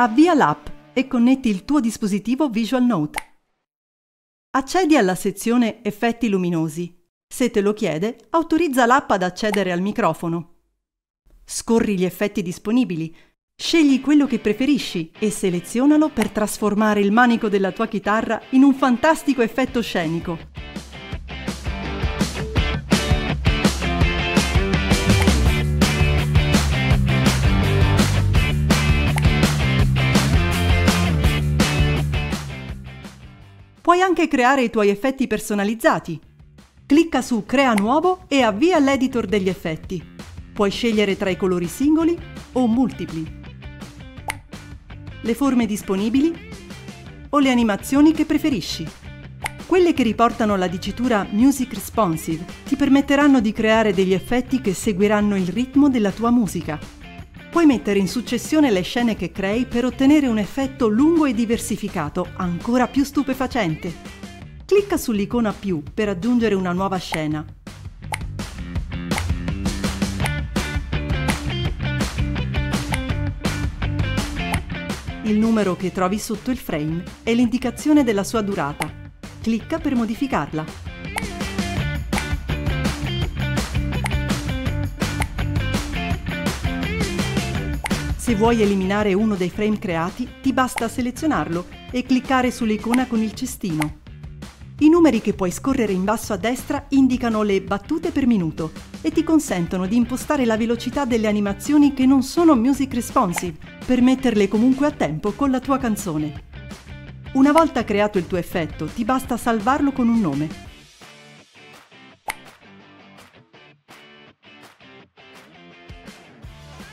Avvia l'app e connetti il tuo dispositivo Visual Note. Accedi alla sezione Effetti luminosi. Se te lo chiede, autorizza l'app ad accedere al microfono. Scorri gli effetti disponibili, scegli quello che preferisci e selezionalo per trasformare il manico della tua chitarra in un fantastico effetto scenico. Puoi anche creare i tuoi effetti personalizzati. Clicca su Crea nuovo e avvia l'editor degli effetti. Puoi scegliere tra i colori singoli o multipli, le forme disponibili o le animazioni che preferisci. Quelle che riportano la dicitura Music Responsive ti permetteranno di creare degli effetti che seguiranno il ritmo della tua musica Puoi mettere in successione le scene che crei per ottenere un effetto lungo e diversificato, ancora più stupefacente. Clicca sull'icona più per aggiungere una nuova scena. Il numero che trovi sotto il frame è l'indicazione della sua durata. Clicca per modificarla. Se vuoi eliminare uno dei frame creati, ti basta selezionarlo e cliccare sull'icona con il cestino. I numeri che puoi scorrere in basso a destra indicano le battute per minuto e ti consentono di impostare la velocità delle animazioni che non sono music responsive, per metterle comunque a tempo con la tua canzone. Una volta creato il tuo effetto, ti basta salvarlo con un nome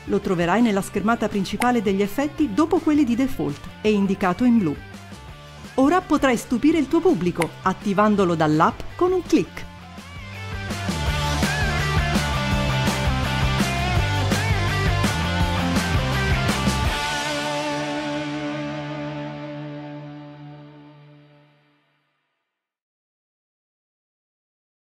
Lo troverai nella schermata principale degli effetti dopo quelli di default e indicato in blu. Ora potrai stupire il tuo pubblico attivandolo dall'app con un clic.